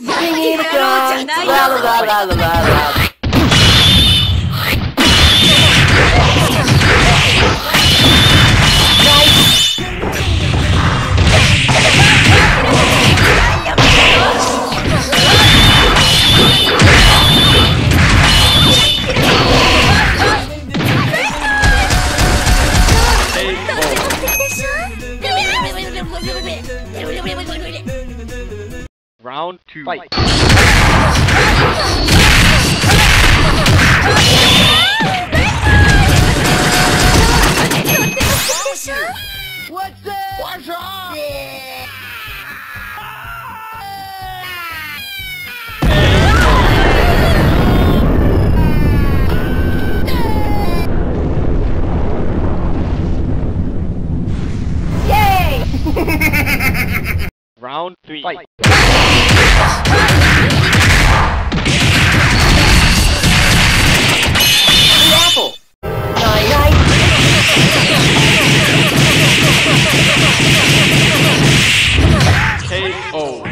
We need a gun! La la la la la la la! Wait, wait, wait, wait, wait, wait. Round two. Fight. What's up? What's up? Round three. Fight. K.O.